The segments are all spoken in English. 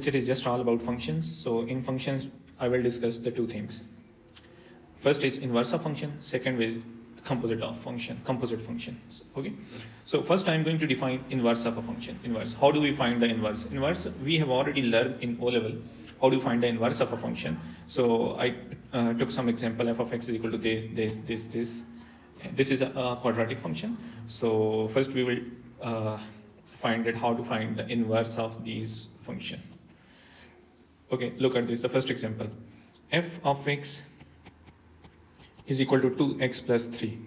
lecture is just all about functions. So in functions, I will discuss the two things. First is inverse of function. Second is composite of function, composite functions. Okay. So first I'm going to define inverse of a function. Inverse. How do we find the inverse? Inverse we have already learned in O level. How do you find the inverse of a function? So I uh, took some example f of x is equal to this, this, this, this. This is a, a quadratic function. So first we will uh, find it how to find the inverse of these function. Okay, look at this. The first example, f of x is equal to 2x plus 3.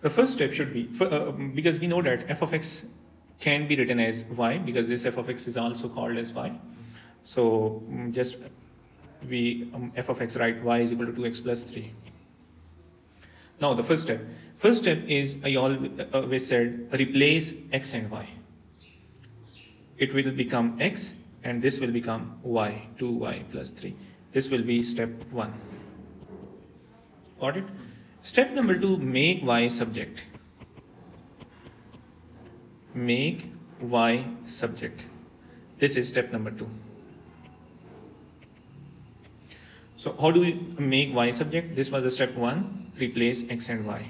The first step should be, for, uh, because we know that f of x can be written as y, because this f of x is also called as y. So mm, just we um, f of x write y is equal to 2x plus 3. Now the first step. First step is I always said replace x and y. It will become x and this will become y, 2y plus 3. This will be step 1. Got it? Step number 2, make y subject. Make y subject. This is step number 2. So how do we make y subject? This was the step 1, replace x and y.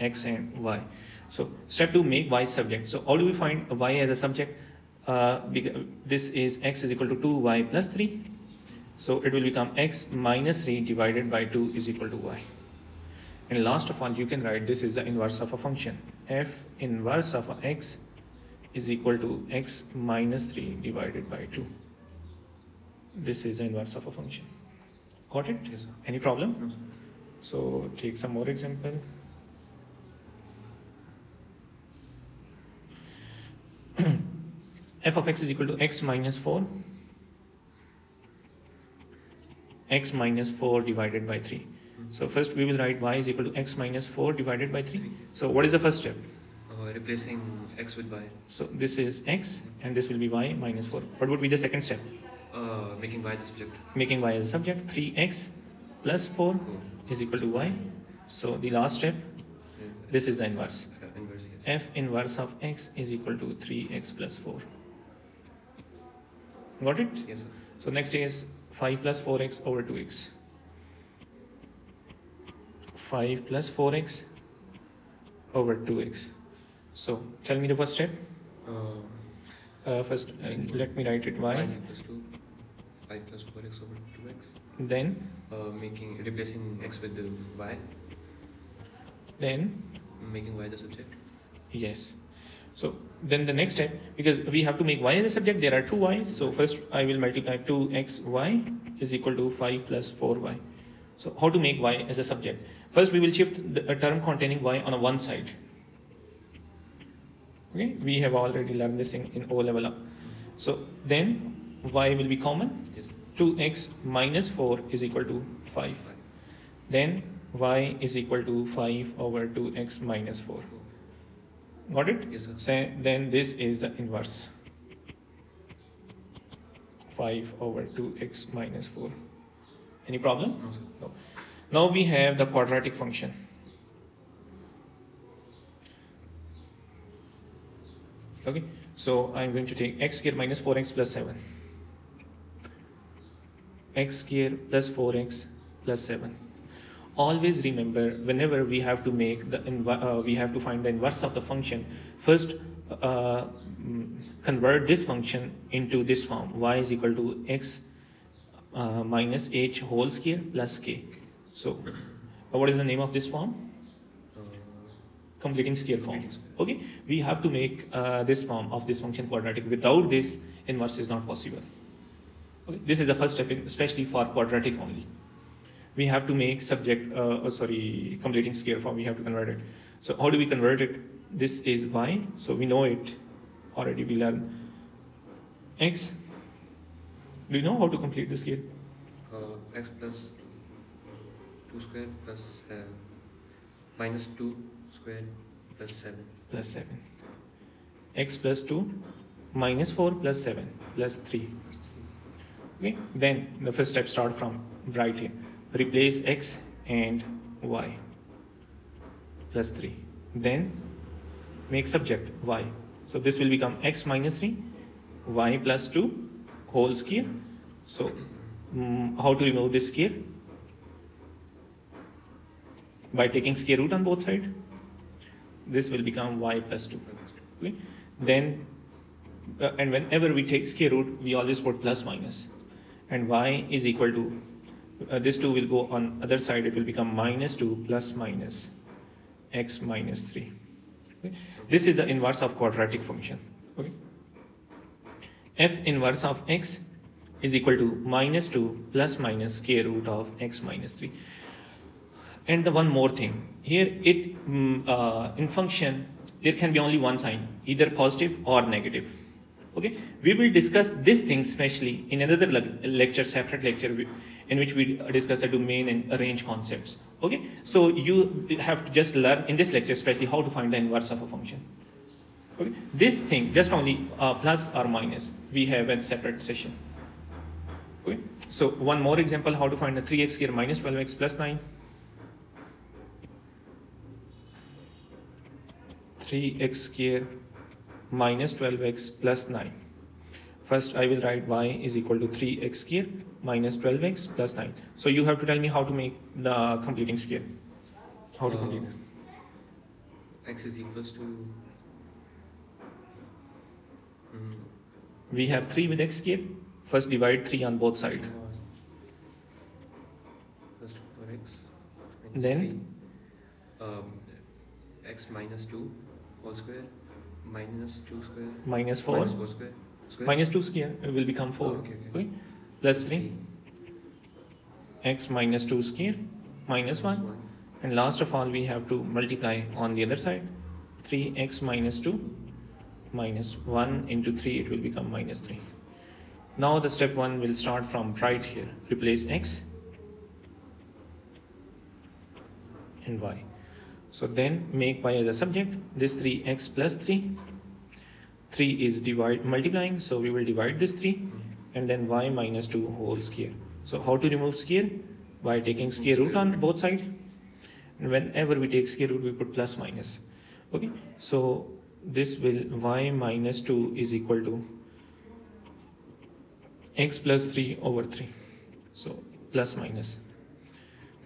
x and y. So step 2, make y subject. So how do we find y as a subject? Uh, this is x is equal to 2y plus 3. So it will become x minus 3 divided by 2 is equal to y. And last of all, you can write this is the inverse of a function. f inverse of x is equal to x minus 3 divided by 2. This is the inverse of a function. Got it? Yes, sir. Any problem? No, sir. So take some more example. F of x is equal to x minus 4 x minus 4 divided by 3 so first we will write y is equal to x minus 4 divided by 3 so what is the first step? Uh, replacing x with y. so this is x and this will be y minus 4 what would be the second step? Uh, making y the subject. making y as a subject 3x plus 4 Four. is equal to y. So the last step this is the inverse. Uh, inverse, yes. f inverse of x is equal to 3x plus 4 got it Yes, sir. So next is 5 plus 4x over 2x. 5 plus 4x over 2x. So tell me the first step. Uh, Uh, first, uh, let me write it y. y plus 2, 5 plus 4x over 2x. Then, Uh, making replacing x with the y, then, making y the subject. yes. So then the next step, because we have to make y as a subject, there are two y's. So first I will multiply 2xy is equal to 5 plus 4y. So how to make y as a subject? First we will shift the, a term containing y on a one side. Okay, we have already learned this in, in O level up. So then y will be common. 2x minus 4 is equal to Five. Then y is equal to 5 over 2x minus 4. Got it? Yes, sir. Say, then this is the inverse. 5 over 2x minus 4. Any problem? No, sir. Now we have the quadratic function. Okay, so I'm going to take x square minus 4x plus 7. x square plus 4x plus 7. Always remember whenever we have to make the uh, we have to find the inverse of the function. First, uh, mm, convert this function into this form. y is equal to x uh, minus h whole square plus k. So, uh, what is the name of this form? Completing square form. Okay, we have to make uh, this form of this function quadratic. Without this, inverse is not possible. Okay, this is the first step, in, especially for quadratic only. We have to make subject, uh, oh, sorry, completing square form. We have to convert it. So how do we convert it? This is y, so we know it already. We learn x. Do you know how to complete the square? uh, x plus 2 squared plus uh, minus 2 squared plus 7. Plus 7. x plus 2 minus 4 plus 7 plus 3. Plus 3. Okay, then the first step start from right here. Replace x and y plus 3. Then make subject y So this will become x minus 3, y plus 2 whole square. So mm, how to remove this square? By taking square root on both sides. This will become y plus 2. Okay? Then, uh, and whenever we take square root, we always put plus minus. And y is equal to, uh, this 2 will go on other side, it will become minus 2 plus minus x minus 3. Okay? This is the inverse of quadratic function. Okay? f inverse of x is equal to minus 2 plus minus square root of x minus 3. And the one more thing, here it mm, uh, in function there can be only one sign, either positive or negative. Okay, we will discuss this thing specially in another le lecture, separate lecture, in which we discuss the domain and range concepts. Okay, so you have to just learn in this lecture, especially how to find the inverse of a function. Okay, this thing just only uh, plus or minus. We have a separate session. Okay, so one more example: how to find the 3x here minus 12x plus 9. 3x square minus 12x plus 9. First, I will write y is equal to 3x square minus 12x plus 9. So you have to tell me how to make the completing square. How to Uh, complete it. X is equals to. Mm, We have 3 with x square. First divide 3 on both sides. First for x. Then? Um, x minus 2 whole square minus 2 square Minus 4. minus 4 square. 2 square will become 4. Oh, okay, okay. Okay. Plus 3. x minus 2 square minus 1. And last of all, we have to multiply on the other side. 3x minus 2 minus 1 into 3, it will become minus 3. Now the step 1 will start from right here. Replace x and y. So then make y as a subject. This 3x plus 3. 3 is divide multiplying, so we will divide this 3 mm-hmm. and then y minus 2 whole square. So how to remove square? By taking square root on both sides. And whenever we take square root, we put plus minus. Okay, so this will y minus 2 is equal to x plus 3 over 3. So plus minus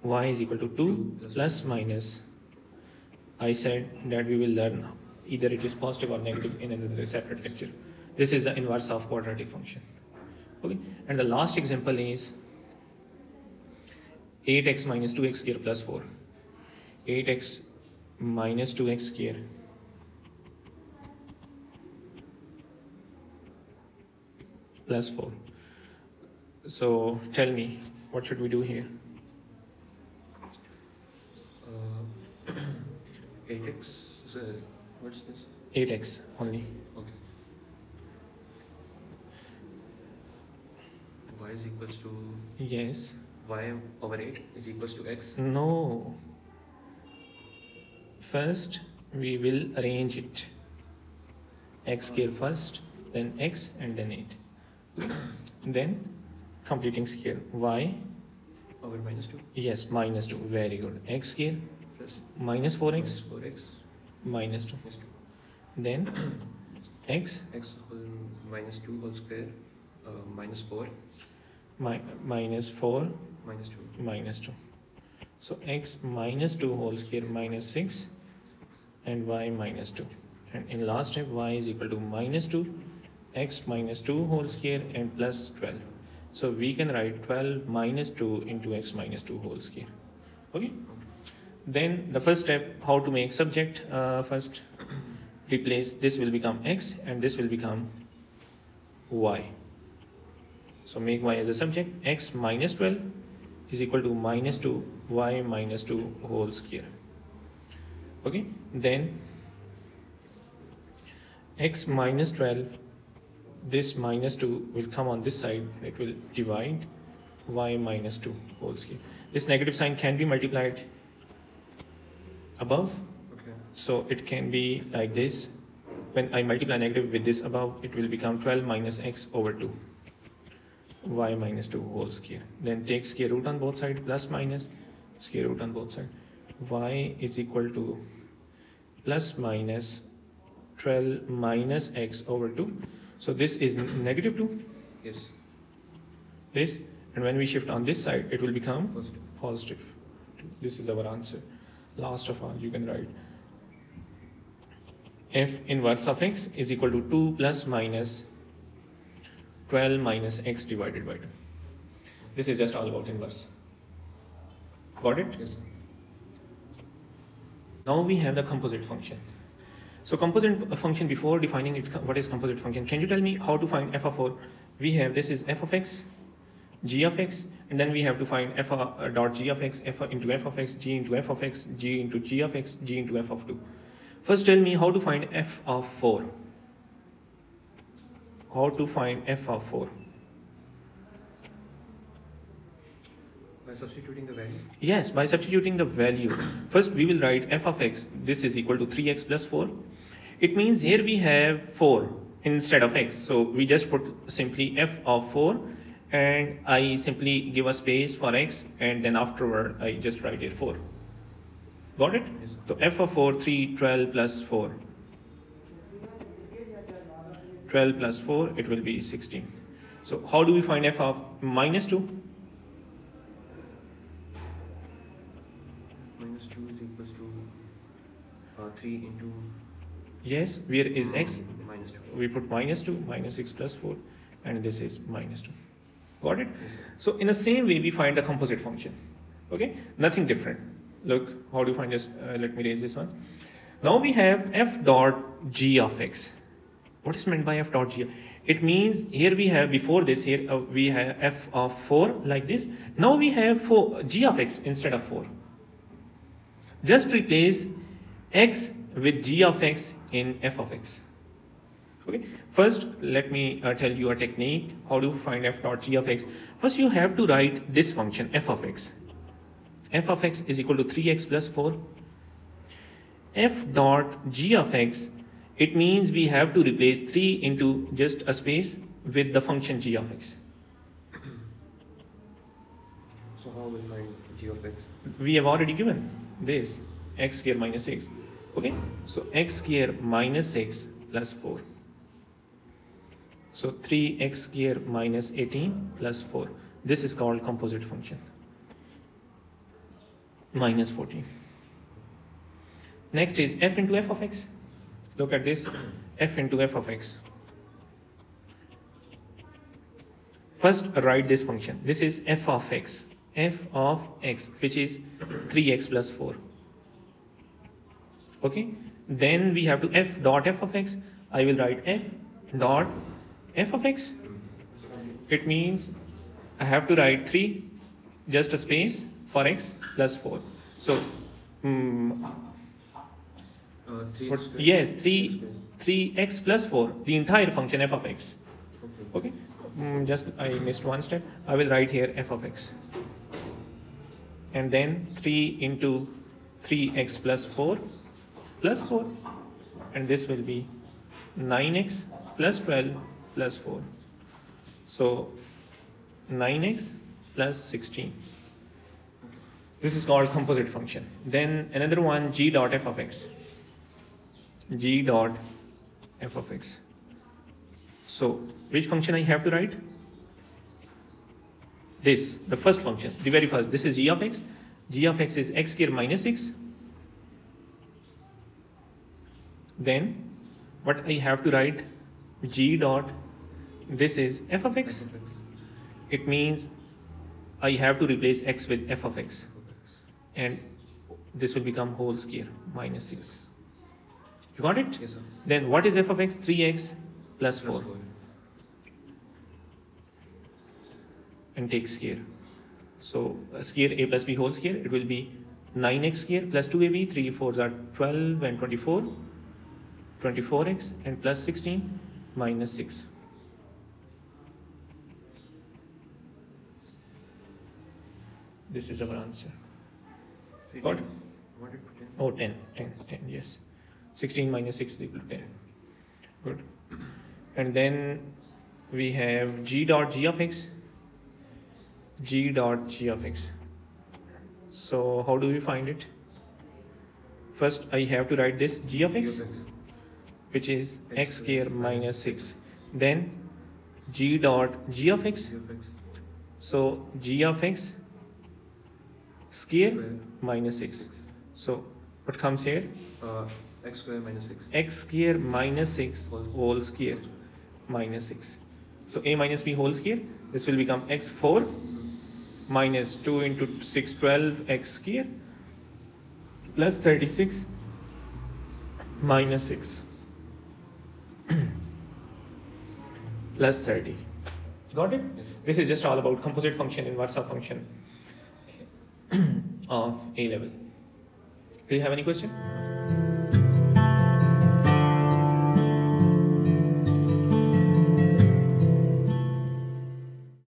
y is equal to 2 plus minus. I said that we will learn either it is positive or negative in another separate lecture. This is the inverse of quadratic function. Okay, and the last example is 8x minus 2x square plus 4. 8x minus 2x square plus 4. So tell me, what should we do here? Uh, 8x. What's this? 8x only. Okay. Y is equals to Yes. y over 8 is equals to x. No. First, we will arrange it. X uh. square first, then x, and then 8. then, completing square. Y, Over minus 2 yes, minus 2. Very good. X square, plus minus 4x, minus 4x minus 2. minus 2. Then, x, x whole minus 2 whole square uh, minus 4 mi- minus 4, minus 2 minus 2. So, x minus 2 whole square minus 6, and y minus 2. And in last step, y is equal to minus 2, x minus 2 whole square, and plus 12. So, we can write 12 minus 2 into x minus 2 whole square. Okay? Then, the first step, how to make subject. Uh, first, replace this will become x, and this will become y. So, make y as a subject. x minus 12 is equal to minus 2 y minus 2 whole square okay then x minus 12 this minus 2 will come on this side it will divide y minus 2 whole square this negative sign can be multiplied above. Okay. So it can be like this. When I multiply negative with this above it will become 12 minus x over 2 y minus 2 whole square. Then take square root on both sides plus minus square root on both sides y is equal to plus minus 12 minus x over 2 so this is negative 2 Yes. this and when we shift on this side it will become Positive. positive. This is our answer last of all you can write. F inverse of x is equal to 2 plus minus 12 minus x divided by 2 this is just all about inverse. Got it? Yes, now we have the composite function. So composite function before defining it what is composite function? Can you tell me how to find f of 4 we have this is f of x g of x and then we have to find f of, uh, dot g of x f into f of x g into f of x g into g of x g into f of 2 first tell me how to find f of 4 how to find f of 4 By substituting the value. Yes, by substituting the value. First, we will write f of x. This is equal to 3x plus 4. It means here we have 4 instead of x. So we just put simply f of 4 and I simply give a space for x and then afterward I just write here 4. Got it? Yes. So f of 4, 3, 12 plus 4. 12 plus 4, it will be 16. So how do we find f of minus 2? Minus 2 is equals to uh, 3 into Yes, where is x? minus 2. we put minus 2 minus 6 plus 4 and this is minus 2 got it? So in the same way we find the composite function. Okay? Nothing different. Look how do you find this? Uh, let me raise this one. Now we have f dot g of x. What is meant by f dot g? It means here we have before this here uh, we have f of 4 like this. Now we have 4 g of x instead of 4 just replace x with g of x in f of x Okay. First, let me uh, tell you a technique. How do you find f dot g of x? First, you have to write this function f of x. f of x is equal to 3x plus 4. f dot g of x, it means we have to replace 3 into just a space with the function g of x. So how we find g of x? We have already given this x square minus 6. Okay. So x square minus 6 plus 4. So 3x square minus 18 plus 4. This is called composite function. Minus 14. Next is f into f of x. Look at this f into f of x. First, write this function. This is f of x. f of x, which is 3x plus 4. Okay. Then we have to f dot f of x. I will write f dot f of x. It means I have to write 3, just a space for x plus 4. So, mm, Uh, 3 what- yes, 3, 3x plus 4, the entire function f of x. Okay. Mm, just I missed one step. I will write here f of x. And then 3 into 3x plus 4 plus 4. And this will be 9x plus 12 plus 4. So 9x plus 16. This is called composite function. Then another one g dot f of x. g dot f of x. So, which function I have to write? This, the first function, the very first. This is g of x. g of x is x square minus 6. Then, what I have to write? g dot, this is f of x. F of x. It means I have to replace x with f of x. And this will become whole square, minus 6. You got it? Yes, sir. Then what is f of x? 3x plus 4. Plus 4. and take square. So uh, square a plus b whole square, it will be 9x square plus 2ab, 3 4s are 12 and 24, 24x and plus 16 minus 6. This is our answer. Got it? What? Oh, 10, 10, 10, yes. 16 minus 6 is equal to 10. Good. And then we have g dot g of x. g dot g of x. So how do we find it? First, I have to write this g of x. which is X square minus minus 6 then g dot g of x G of x so g of x square square. minus 6 so what comes here? Uh, x square minus six. x square minus 6 Whole- whole square minus 6 so a minus b whole square. This will become x4 minus 2 into 6 12 x square plus 36 minus 6 plus 30 got it? Yes. this is just all about composite function inverse of function of a level. Do you have any question